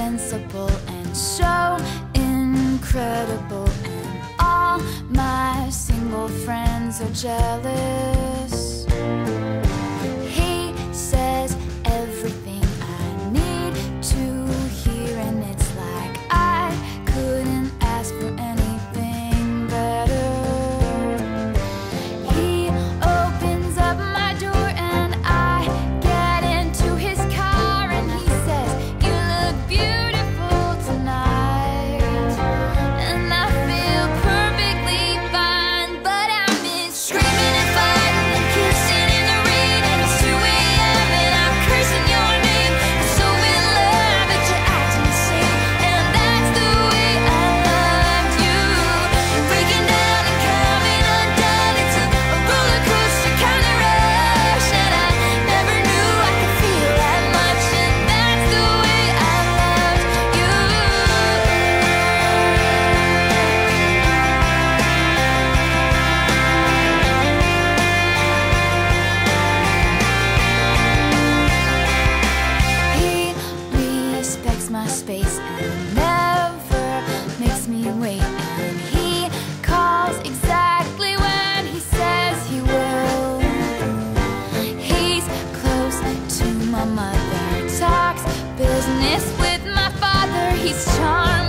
sensible and so incredible. And all my single friends are jealous. never makes me wait. And he calls exactly when he says he will. He's close to my mother, talks business with my father. He's charming.